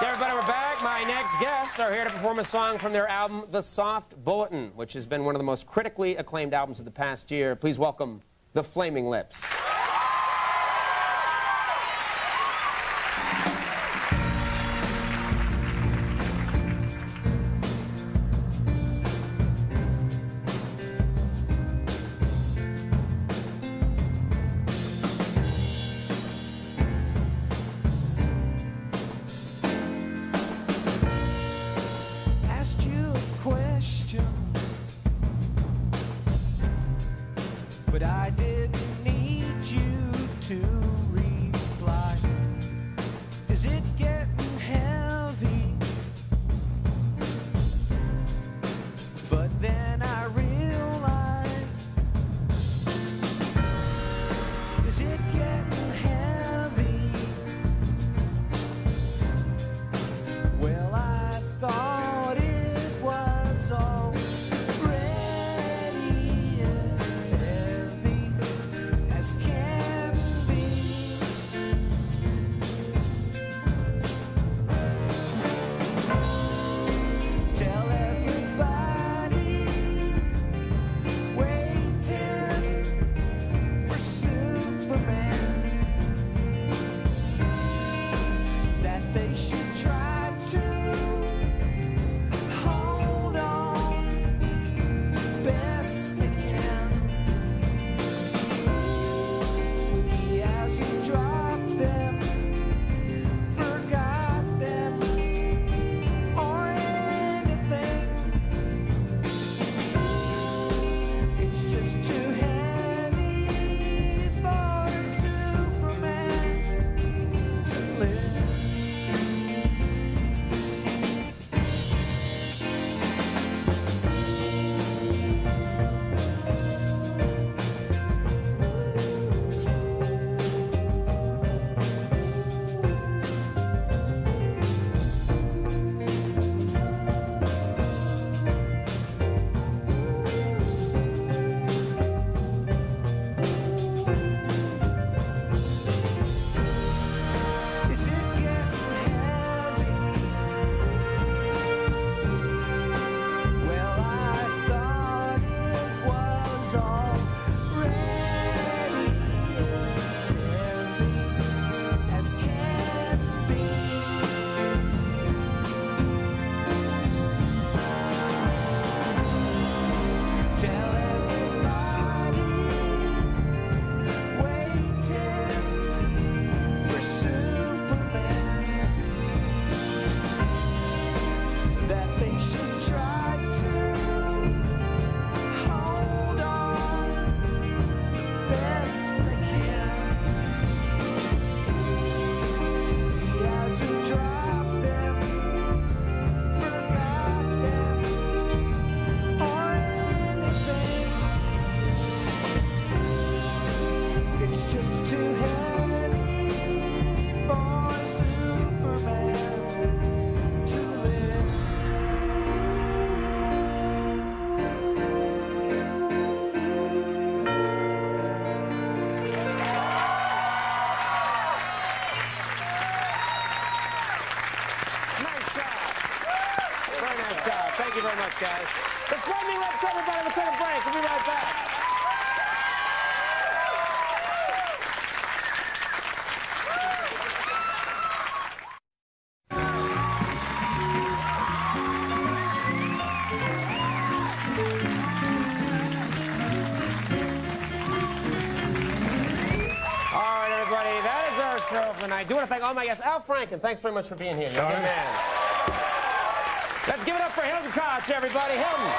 Hey everybody, we're back. My next guests are here to perform a song from their album, The Soft Bulletin, which has been one of the most critically acclaimed albums of the past year. Please welcome The Flaming Lips. I didn't you very much, guys. The Flaming Lips, everybody. Let's take a break. We'll be right back. All right, everybody, that is our show for tonight. I do want to thank all my guests. Al Franken, thanks very much for being here. You're a good man. Let's give it up for Hilton Koch, everybody. Hilton.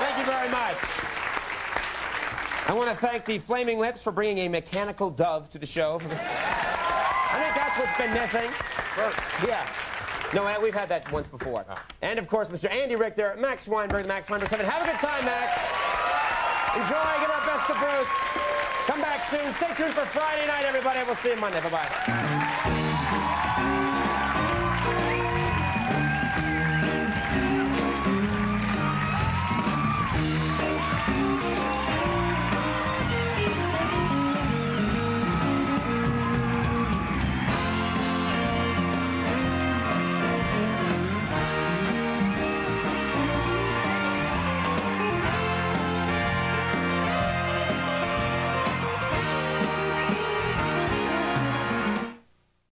Thank you very much. I want to thank the Flaming Lips for bringing a mechanical dove to the show. I think that's what's been missing. Yeah. No, we've had that once before. Ah. And of course, Mr. Andy Richter, Max Weinberg, Max Weinberg 7. Have a good time, Max. Enjoy. Give our best to Bruce. Come back soon. Stay tuned for Friday night, everybody. We'll see you Monday. Bye-bye.